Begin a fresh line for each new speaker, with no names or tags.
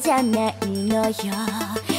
じゃないのよ。